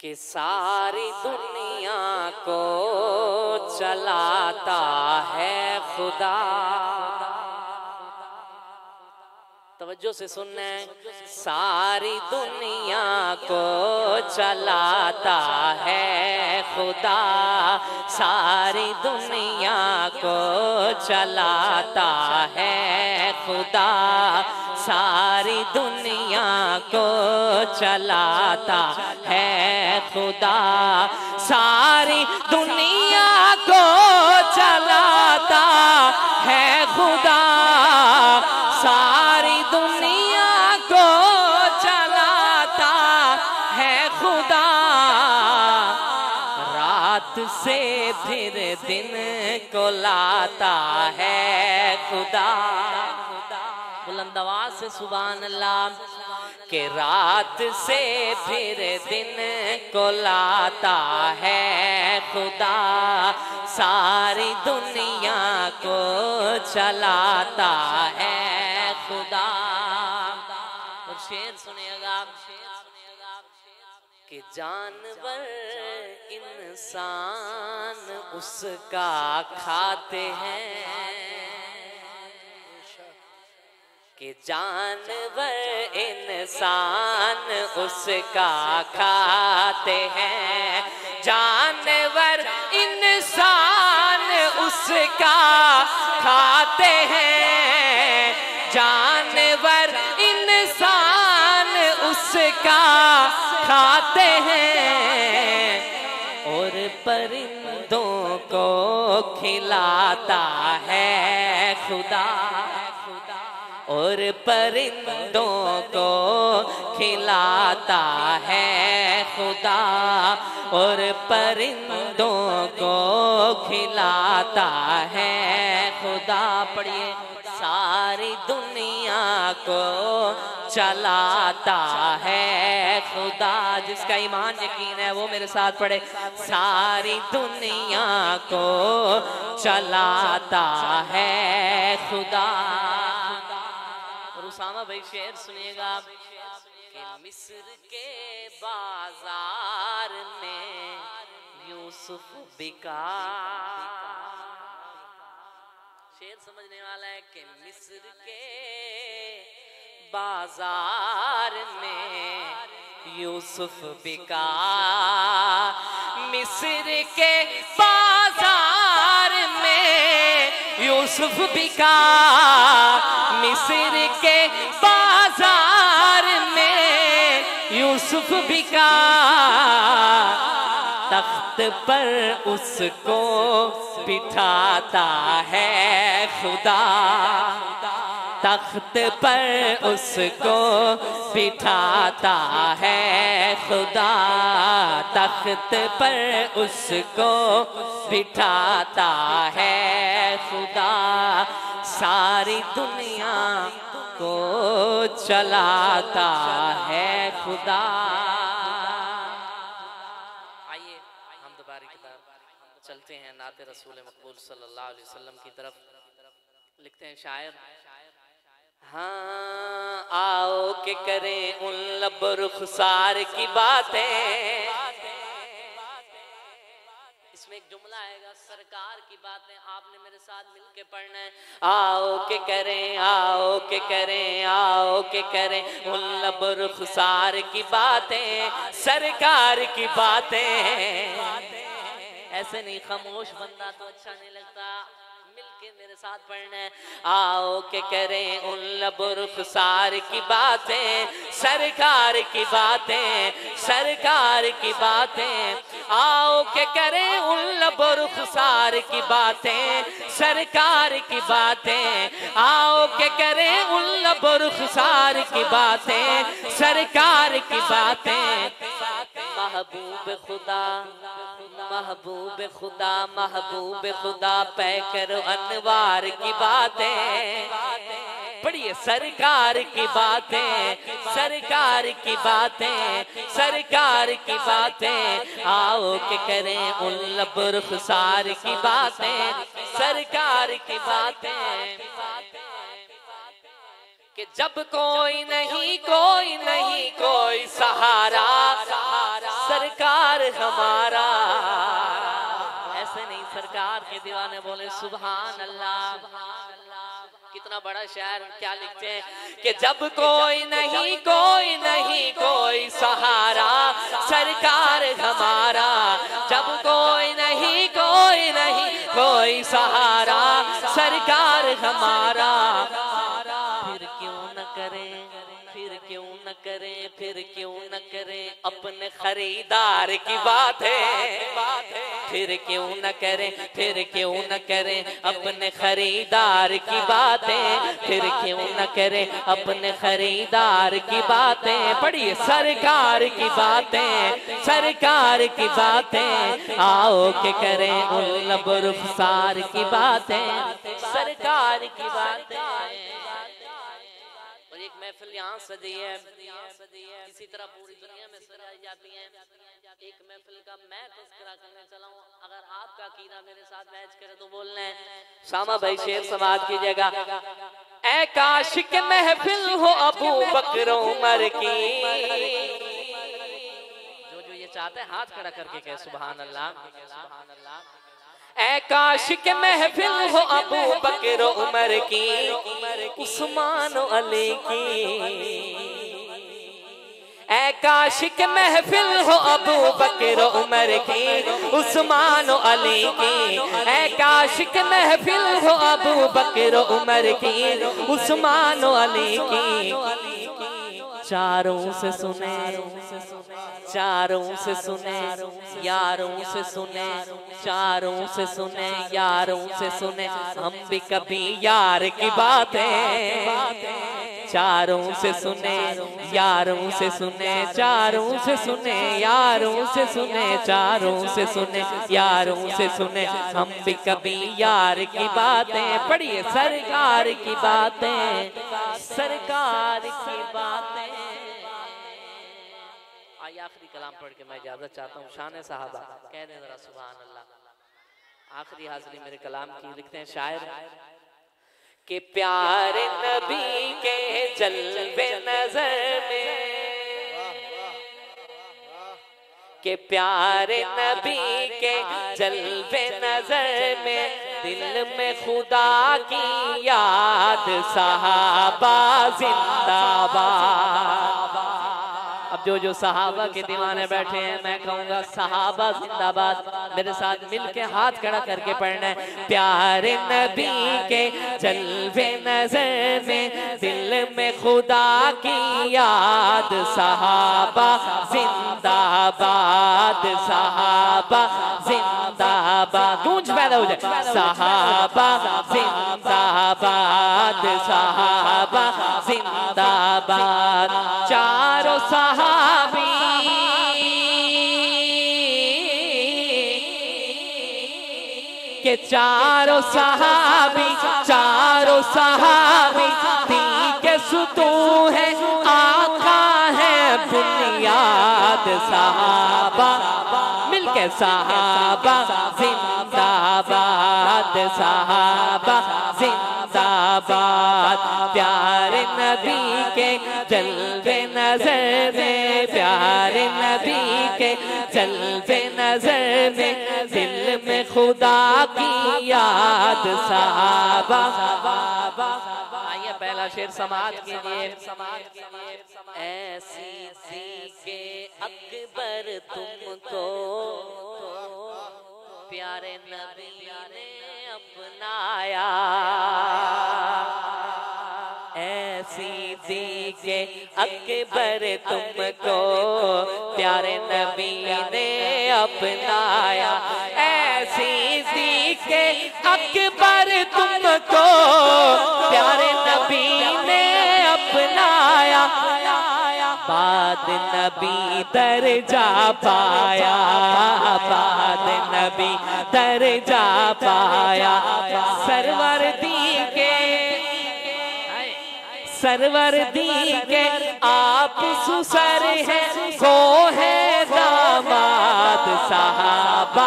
कि सारी दुनिया को चलाता है खुदा। तवज्जो से सुनना, सारी दुनिया को चलाता है खुदा। सारी दुनिया को चलाता है खुदा। सारी दुनिया को चलाता है खुदा। सारी दुनिया को चलाता है खुदा। सारी रात से फिर दिन को लाता है खुदा। बुलंद आवाज़ से सुबह के रात से फिर दिन को लाता है खुदा। सारी दुनिया को चलाता है खुदा। और शेर सुनिएगा। कि जानवर, इंसान उसका खाते हैं। कि जानवर, इंसान उसका खाते हैं। जानवर, इंसान उसका खाते हैं। जानवर, इंसान उसका खाते हैं। और परिंदों को खिलाता है खुदा। और परिंदों को खिलाता है खुदा। और परिंदों को खिलाता है खुदा। पढ़िए, सारी दुनिया को चलाता है। खुदा जिसका ईमान यकीन है, वो मेरे साथ पढ़े सारी दुनिया को चलाता है। खुदा। उसामा भाई शेर सुनिएगा मिस्र के बाज़ार में यूसुफ बिका। शेर समझने वाला है कि मिस्र के बाज़ार में यूसुफ बिका। मिस्र के बाज़ार में यूसुफ बिका। मिस्र के बाज़ार में यूसुफ बिका। तख्त पर उसको बिठाता है खुदा। तख्त पर उसको बिठाता है खुदा। तख्त पर उसको बिठाता है खुदा। सारी दुनिया को चलाता है खुदा। आइए, हम दोबारा चलते हैं। नाते रसूल मकबूल सल्लल्लाहु अलैहि वसल्लम की तरफ़। लिखते हैं शायर। हाँ आओ के करें उन लब रुखसार की बातें। इसमें एक जुमला आएगा, सरकार की बातें, आपने मेरे साथ मिलके पढ़ना है। आओ के करें, आओ के करें, आओ के करें उन लब रुखसार की बातें, सरकार की बातें। ऐसे नहीं, खामोश बंदा तो अच्छा नहीं लगता। मिलके मेरे साथ पढ़ना है। आओ के करें उन लबुरखसार की बातें, सरकार की बातें, सरकार की बातें। आओ के करें उन लबुरखसार की बातें, सरकार की बातें। आओ के करें उन लबुरखसार की बातें, सरकार की बातें। महबूब खुदा महबूब खुदा महबूब खुदा पै करो अनवार की बातें। पढ़िए, सरकार की बातें, सरकार की बातें, सरकार की बातें। आओ के करें उन लबुरखसार की बातें, सरकार की बातें। कि जब कोई नहीं कोई नहीं, कोई सहारा सरकार हमारा। ऐसे नहीं, सरकार के दीवाने बोले सुबहान अल्लाह कितना बड़ा शायर क्या लिखते हैं कि जब कोई नहीं कोई नहीं, कोई सहारा, सरकार हमारा। जब कोई नहीं कोई नहीं, कोई सहारा, सरकार हमारा। फिर क्यों न करें? करें, फिर क्यों न करें? अपने खरीदार की बात है। फिर क्यों न करें, फिर क्यों न करें? अपने खरीदार की बातें फिर क्यों न करें, अपने खरीदार की बातें पढ़िए, सरकार की बातें सरकार की बातें आओ के करें उल्लब रुखसार की बातें सरकार की बातें महफिल यहाँ सजी है। इसी तरह पूरी दुनिया में सजाई जाती है। एक महफिल का मैं तस्करा करने चला हूँ। अगर आपका कीड़ा मेरे साथ मैच करे तो बोलना है, सामा भाई शेर समाज की जगह ए काश के महफिल हो अबू बकर उमर की। जो जो ये चाहते हैं, हाथ खड़ा करके कहे सुबहान अल्लाह। ए काश के महफिल हो अबू बकर उमर की। उस्मान अली की। ए काश के महफिल हो अबू बकर उमर की। उस्मान अली की। ए काश के महफिल हो अबू बकर उमर की। उस्मान अली की। चारों से सुने चारों से सुने यारों से सुने चारों से सुने यारों से सुने। हम भी कभी यार की बातें। चारों से सुने, यारों से सुने, चारों से सुने, यारों से सुने, चारों से सुने, यारों से सुने। हम भी कभी यार की बातें, पढ़िए सरकार की बातें, सरकार की बातें। आइए आखिरी कलाम पढ़ के मैं इजाज़त चाहता हूँ। शान साहबा, कह दें जरा सुबह अल्लाह। आखिरी हाजिरी मेरे कलाम की लिखते हैं शायर। के प्यारे नबी के जलवे नज़र में। के प्यारे नबी के जलवे नज़र में। दिल में खुदा की याद, सहाबा जिंदाबाद। अब जो जो सहाबा के दीवाने बैठे हैं मैं कहूँगा सहाबा जिंदाबाद। मेरे साथ मिलके हाथ खड़ा करके पढ़ना है। प्यारे नबी के जलवे नज़र में दिल में खुदा की याद सहाबा जिंदाबाद सहाबा जिंदाबाद। गूंज पैदा हो जाए। सहाबा जिंदाबाद सहाबा जिंदाबाद। चारों सहाबी। के चारों सहाबी चारों सहाबी दी के सुतू है, आका है बुनियाद सहाबा। मिलके सहाबा, जिंदाबाद सहाबा जिंदाबाद प्यारे नबी के जलवे नज़र में, प्यारे नबी के जलवे नज़र में, दिल में खुदा की याद, साहबा आइए पहला शेर समाज के लिए। ऐसी के अकबर तुमको प्यारे नबी ने अपनाया दी के अकबर तुमको प्यारे नबी ने अपनाया। ऐसी के अकबर तुमको प्यारे नबी ने अपनाया। बाद नबी दर जा पाया। बाद नबी दर जा पाया। सरवर दी सरवर दी के आप सुसर है। को है दामाद साहबा।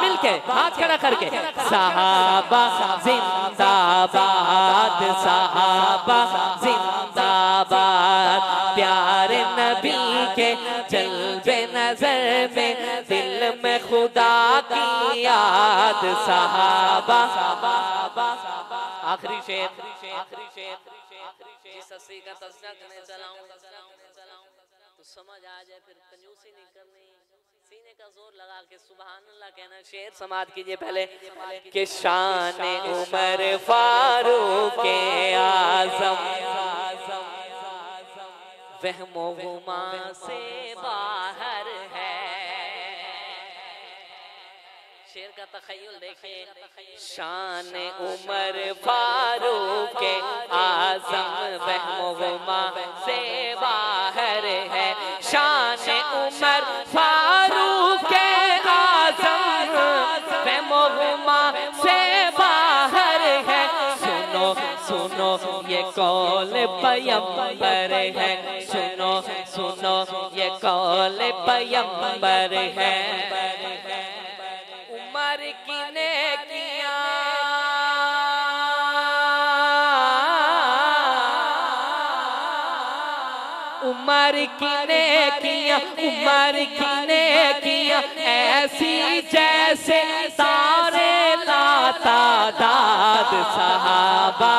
मिलके हाथ खड़ा करके। साहबा जिंदाबाद साहबा जिंदाबाद। प्यारे नबी के जलवे नज़र नज़र में दिल में खुदा की याद। सहाबा आखिरी शेर आखिरी शेर। जिस का तस्करा करने चलाऊं। तो समझ आ जाए फिर कंजूसी नहीं करनी। सीने का ज़ोर लगा के सुबह अल्लाह कहना, शेर समाज कीजिए पहले कि शान उमर फारूक के आज़म। वहमो गुमा से का तखयल देखिए शान उमर फारूक के आज़म गुमा से बाहर है। शान उमर फारूक के आज़म गुमा से बाहर है। सुनो सुनो ये कौल पयंबर है। सुनो सुनो ये कौल पयंबर है। उमर किने किया उमर किने किया ऐसी जैसे सारे लाता दाद सहाबा।